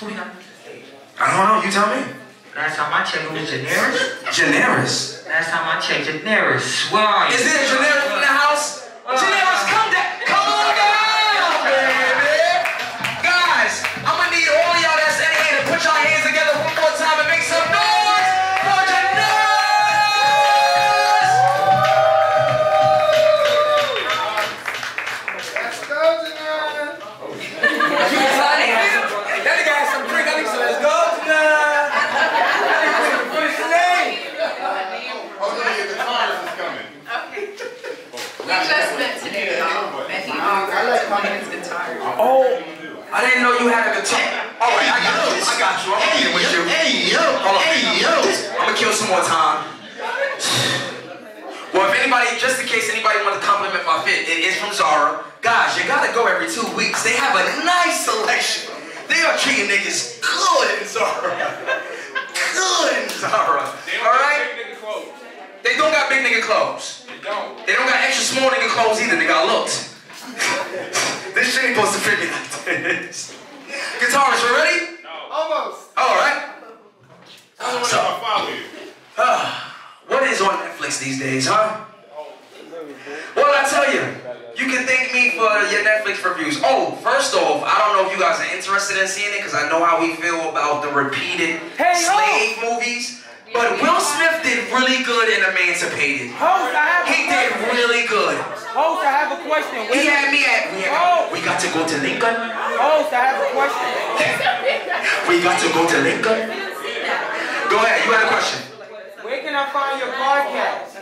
I I don't know. You tell me. Last time I checked, it was Daenerys. Daenerys. Last time I checked, Daenerys. Where are you? Is there Daenerys in the house? Daenerys, come We just met today, y'all, and he offered to his guitar. Oh, I didn't know you had a guitar. All right, I got you. I got you. I'm gonna get with you. Hey, yo. Hold on. Hey, yo. I'm gonna kill some more time. Well, if anybody, just in case anybody wants to compliment my fit, it is from Zara. Guys, you gotta go every two weeks. They have a nice selection. They are treating niggas good in Zara. Good in Zara. All right? They don't got big nigga clothes. They don't got extra small nigga clothes either. They got looks. this shit ain't supposed to fit me like this. Guitarist, you ready? Almost. All right. So, I'll follow uh, what is on Netflix these days, huh? Well, I tell you, you can thank me for your Netflix reviews. Oh, first off, I don't know if you guys are interested in seeing it because I know how we feel about the repeated slave movies. But Will Smith did really good in Emancipated. Host, I have a He did really good. Host, I have a question. He had me at we, had, we got to go to Lincoln. Host, I have a question. We got to go to Lincoln. Go ahead, you had a question. Where can I find your podcast?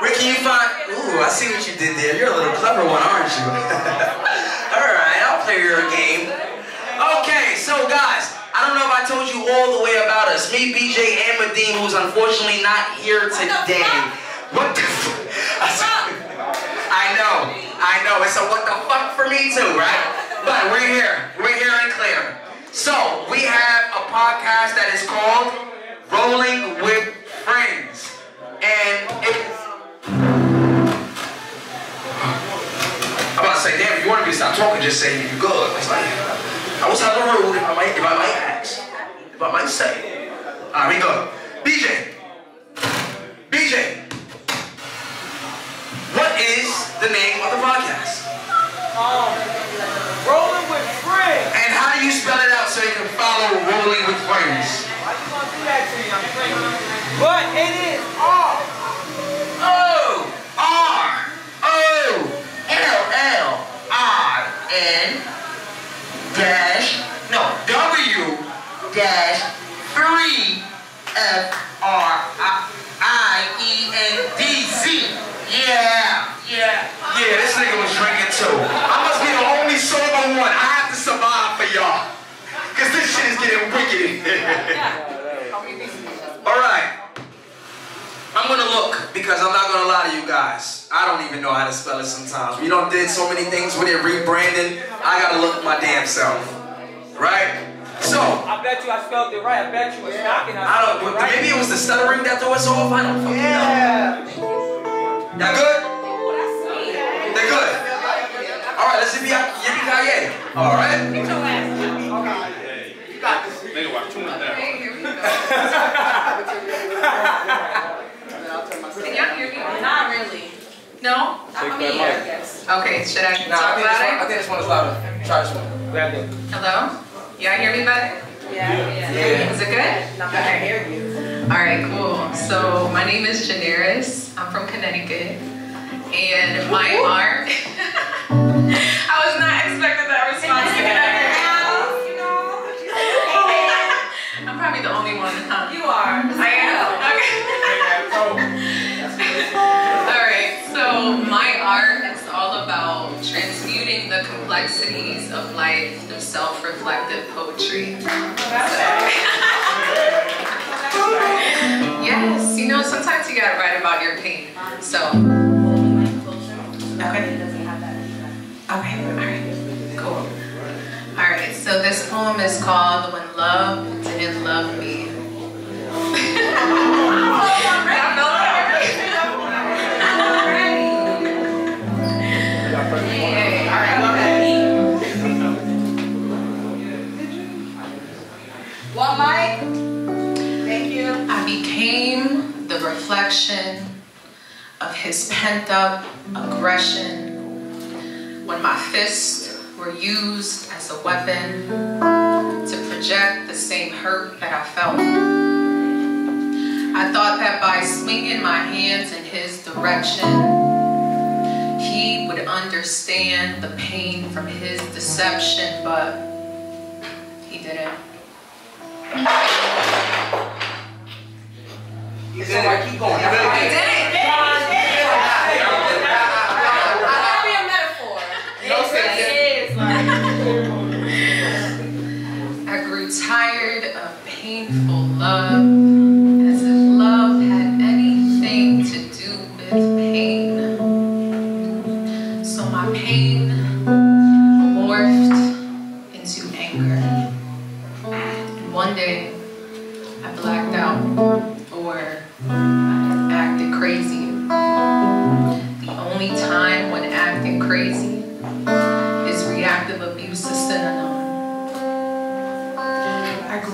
Where can you find? Ooh, I see what you did there. You're a little clever one, aren't you? all right, I'll play your game. Okay, so guys, I don't know if I told you all the way about us. Me, BJ, and Medine, who's unfortunately not here today. What the? F- I said- I know, I know. It's a what the fuck for me too, right? But we're here. We're here and clear. So we have a podcast that is called just say you're good. It's like, I was hella rude if I might, if I might ask, if I might say. All right, we go. BJ. BJ. What is the name of the podcast? Um, rolling with friends. And how do you spell it out so you can follow Rolling with Friends? Why you gonna do that to me? I'm. But it is R. N dash no W dash three F R I E N D Z. Yeah, yeah, yeah. This nigga was drinking too. I must be the only sober one. I have to survive for y'all, cause this shit is getting wicked. All right. I'm gonna look because I'm not gonna lie to you guys. I don't even know how to spell it sometimes. We don't did so many things with it, rebranding. I gotta look my damn self, right? So I bet you I spelled it right. I bet you was knocking. I, I don't. spelled it right. Maybe it was the stuttering that threw us off. I don't fucking know. Y'all good? Oh, They're good. All right, let's yippee yippee All right. Nigga, watch too much down. Hey, here we go. Can y'all hear me? Not really. No? I mean, I guess. Okay, should I talk about it? I think this one is louder. Try this one. Grab it. Hello? Y'all hear me better? Yeah. Yeah. Is it good? I can hear you. All right, cool. So my name is Janiris. I'm from Connecticut, and my art. I was not expecting that response to Connecticut. I'm probably the only one, huh? You are. I complexities of life through self-reflective poetry. Yes, you know, sometimes you gotta write about your pain. So, okay. Okay, alright, cool. Alright, so this poem is called When Love Didn't Love Me. I of his pent up aggression when my fists were used as a weapon to project the same hurt that I felt. I thought that by swinging my hands in his direction, he would understand the pain from his deception, but he didn't. All right, keep going.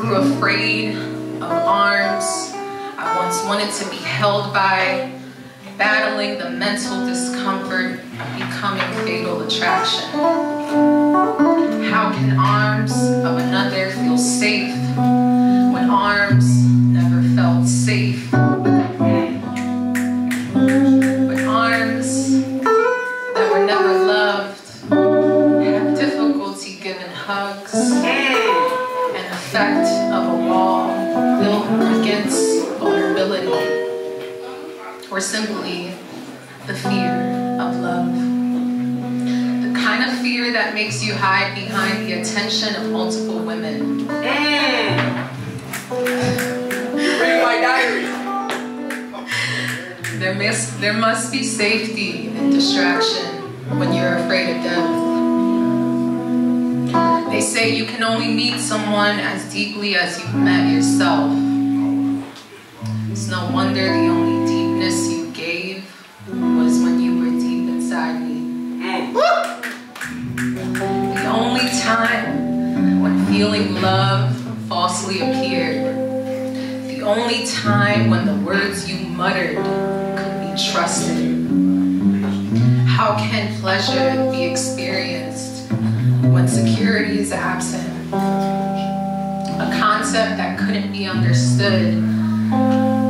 Grew afraid of arms. I once wanted to be held by, battling the mental discomfort of becoming fatal attraction. How can arms of another feel safe when arms never felt safe? Simply the fear of love. The kind of fear that makes you hide behind the attention of multiple women. Read my diary. There must, there must be safety and distraction when you're afraid of death. They say you can only meet someone as deeply as you've met yourself. It's no wonder the feeling love falsely appeared. The only time when the words you muttered could be trusted. How can pleasure be experienced when security is absent? A concept that couldn't be understood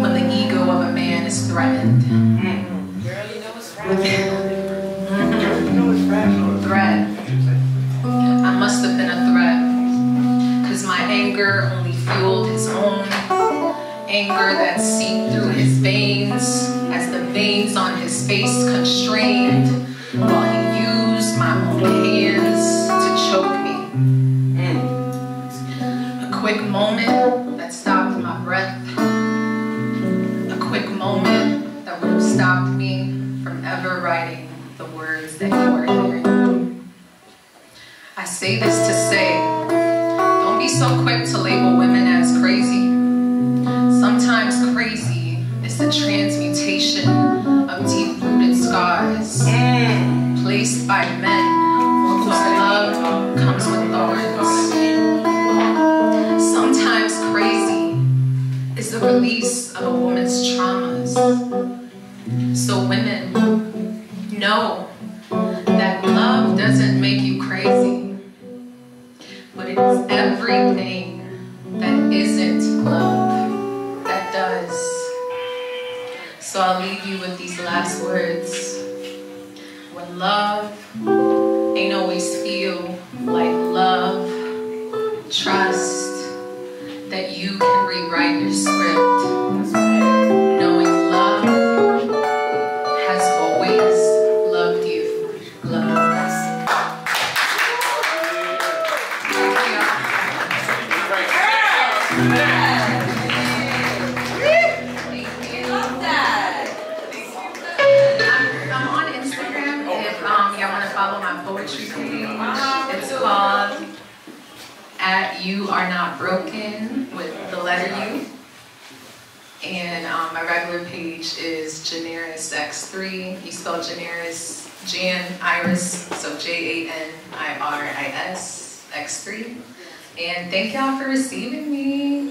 when the ego of a man is threatened. Quick women ain't always feel like love, trust that you can rewrite your script. Knowing love has always loved you. Love. Thank Are Not Broken with the letter U. And um, my regular page is Janiris X3. You spell Janiris Jan Iris, so J A N I R I S X3. And thank y'all for receiving me.